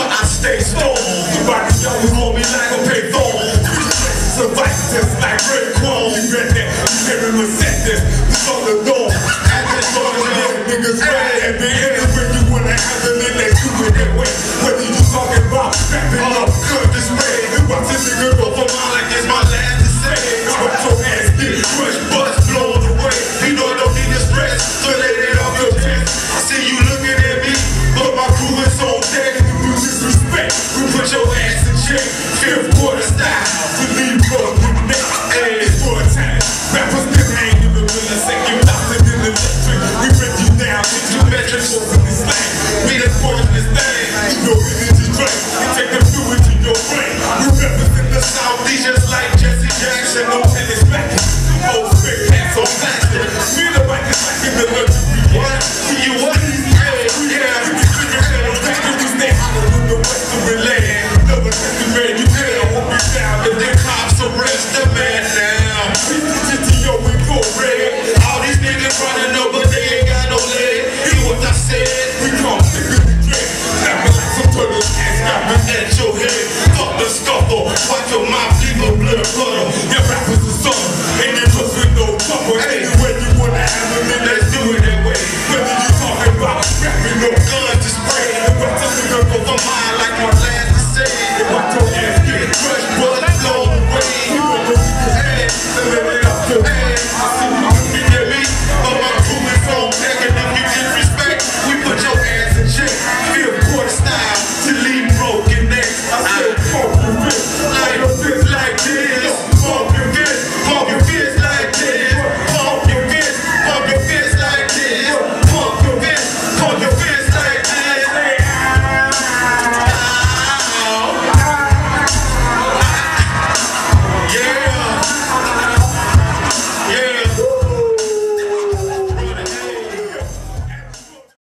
I stay strong. choro.